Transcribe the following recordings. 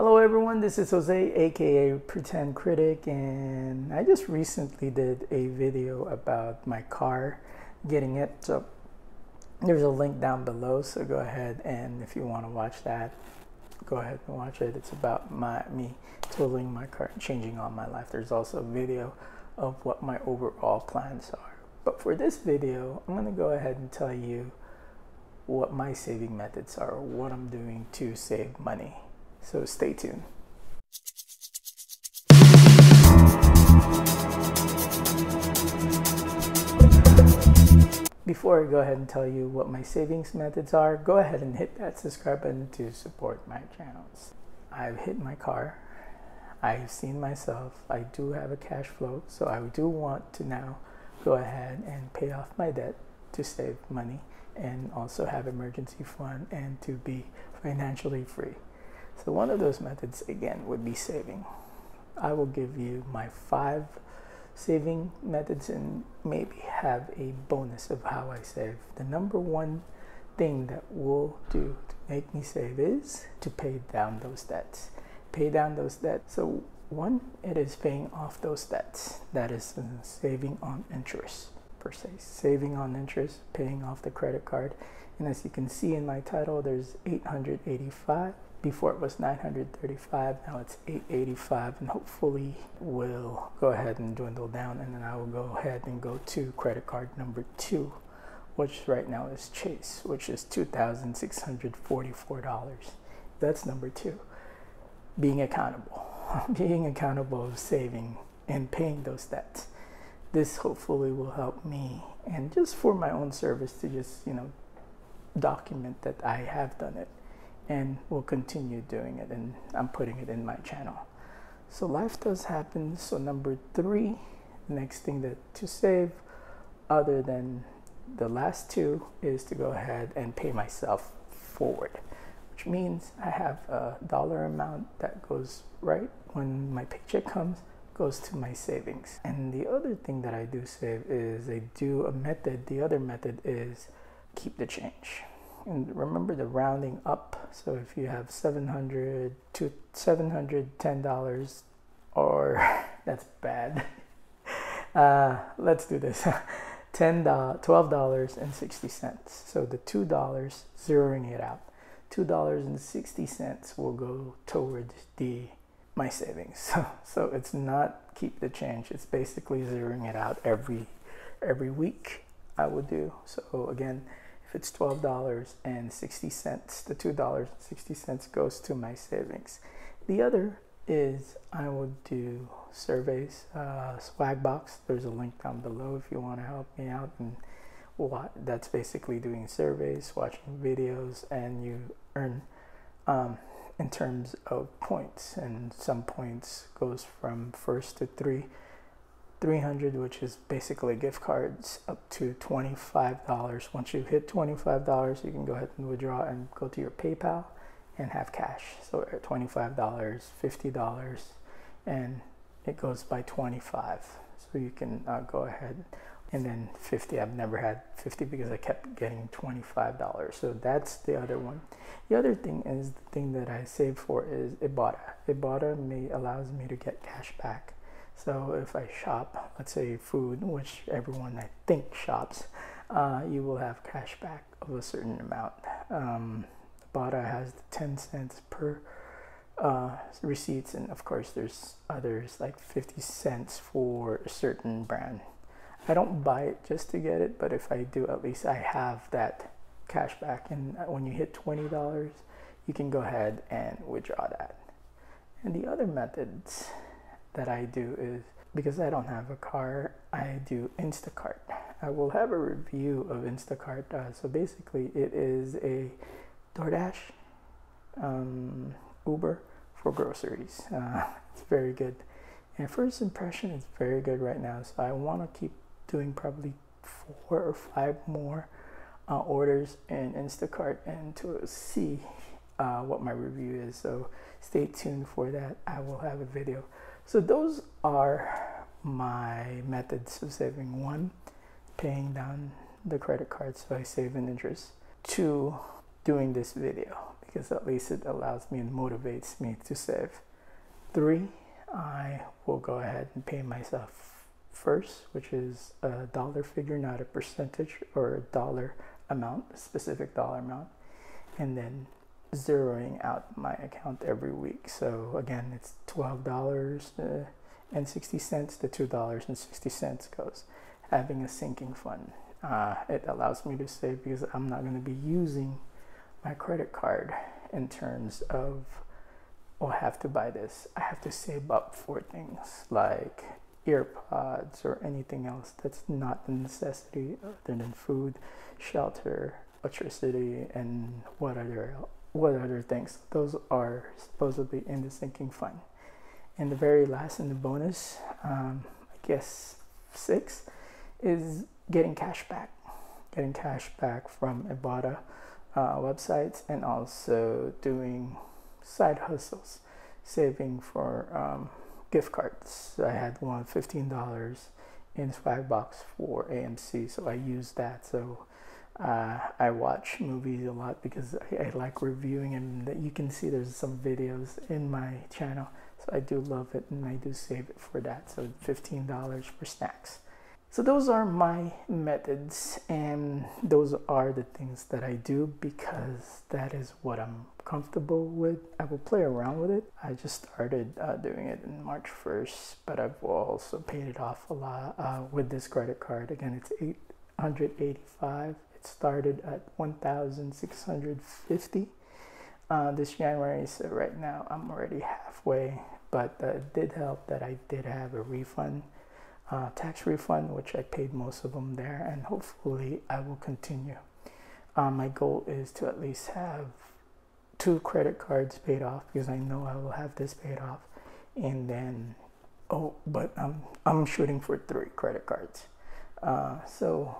Hello everyone, this is Jose aka Pretend Critic and I just recently did a video about my car getting it. So there's a link down below so go ahead and if you want to watch that go ahead and watch it. It's about my me totaling my car changing all my life. There's also a video of what my overall plans are. But for this video I'm going to go ahead and tell you what my saving methods are what I'm doing to save money so stay tuned Before I go ahead and tell you what my savings methods are, go ahead and hit that subscribe button to support my channels. I've hit my car. I've seen myself. I do have a cash flow, so I do want to now go ahead and pay off my debt to save money and also have emergency fund and to be financially free. So one of those methods again would be saving. I will give you my five saving methods and maybe have a bonus of how I save. The number one thing that will do to make me save is to pay down those debts. Pay down those debts. So one, it is paying off those debts. That is saving on interest per se. Saving on interest, paying off the credit card. And as you can see in my title, there's 885 before it was 935 now it's 885 and hopefully will go ahead and dwindle down and then I will go ahead and go to credit card number two which right now is Chase which is $2,644 that's number two. Being accountable. Being accountable of saving and paying those debts. This hopefully will help me and just for my own service to just you know document that I have done it and will continue doing it and I'm putting it in my channel. So life does happen. So number three, next thing that to save other than the last two is to go ahead and pay myself forward, which means I have a dollar amount that goes right when my paycheck comes goes to my savings. And the other thing that I do save is I do a method. The other method is keep the change and remember the rounding up. So if you have 700 to 710 dollars or that's bad. Uh, let's do this. 10 12 dollars and 60 cents. So the two dollars zeroing it out. Two dollars and 60 cents will go towards the my savings. So, so it's not keep the change. It's basically zeroing it out every every week i would do. So again if it's $12.60, the $2.60 goes to my savings. The other is I will do surveys, uh, box. There's a link down below if you want to help me out. And what that's basically doing surveys, watching videos, and you earn um, in terms of points. And some points goes from first to three 300 which is basically gift cards up to $25 once you hit $25 you can go ahead and withdraw and go to your paypal and have cash. So at $25 $50 and it goes by 25 so you can uh, go ahead and then 50 i've never had 50 because i kept getting $25 so that's the other one. The other thing is the thing that i save for is ibotta. Ibotta may allows me to get cash back so if I shop, let's say food, which everyone I think shops, uh, you will have cash back of a certain amount. Um, Bada has 10 cents per uh, receipts, and of course, there's others like 50 cents for a certain brand. I don't buy it just to get it, but if I do, at least I have that cash back. And when you hit $20, you can go ahead and withdraw that. And the other methods that I do is because I don't have a car, I do Instacart. I will have a review of Instacart. Uh, so basically, it is a DoorDash, um, Uber for groceries. Uh, it's very good. And first impression is very good right now. So I want to keep doing probably four or five more uh, orders in Instacart and to see uh, what my review is. So stay tuned for that. I will have a video. So those are my methods of saving. One, paying down the credit card so I save an interest. Two, doing this video because at least it allows me and motivates me to save. Three, I will go ahead and pay myself first, which is a dollar figure, not a percentage or a dollar amount, a specific dollar amount, and then zeroing out my account every week. So again, it's twelve dollars uh, and sixty cents. The two dollars and sixty cents goes. Having a sinking fund, uh, it allows me to save because I'm not going to be using my credit card in terms of oh I have to buy this. I have to save up for things like earpods or anything else that's not a necessity other than food, shelter, electricity, and what other what other things. Those are supposedly in the sinking fund. And the very last in the bonus, um, I guess six, is getting cash back. Getting cash back from Ibotta uh, websites and also doing side hustles, saving for um, gift cards. I had one $15 in Swagbucks for AMC, so I used that. So uh, I watch movies a lot because I, I, like reviewing, and you can see there's some videos in my channel. So I do love it, and I do save it for that. So $15 for snacks. So those are my methods, and those are the things that I do because that is what I'm comfortable with. I will play around with it. I just started uh, doing it in March 1st, but I've also paid it off a lot uh, with this credit card. Again, it's 885 it started at 1,650 uh, this January. So right now I'm already halfway, but uh, it did help that I did have a refund, uh, tax refund, which I paid most of them there, and hopefully I will continue. Uh, my goal is to at least have two credit cards paid off because I know I will have this paid off, and then oh, but I'm I'm shooting for three credit cards. Uh, so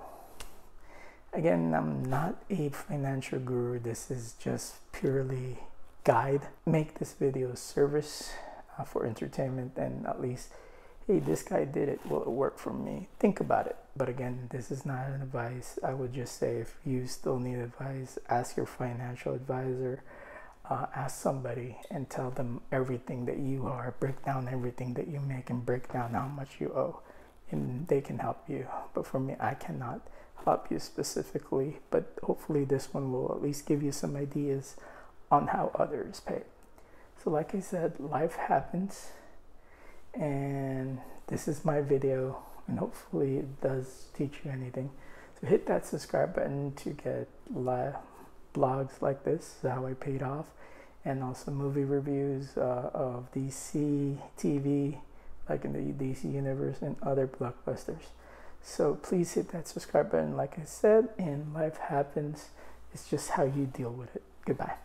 Again, I'm not a financial guru. This is just purely guide. Make this video service uh, for entertainment and at least, hey, this guy did it. Will it work for me? Think about it. But again, this is not an advice. I would just say if you still need advice, ask your financial advisor. Uh, ask somebody and tell them everything that you are. Break down everything that you make and break down how much you owe. And they can help you. But for me, I cannot help you specifically, but hopefully this one will at least give you some ideas on how others pay. So like I said, life happens and this is my video and hopefully it does teach you anything. So hit that subscribe button to get live blogs like this, how I paid off, and also movie reviews uh, of DC TV, like in the DC universe and other blockbusters. So please hit that subscribe button, like I said, and life happens. It's just how you deal with it. Goodbye.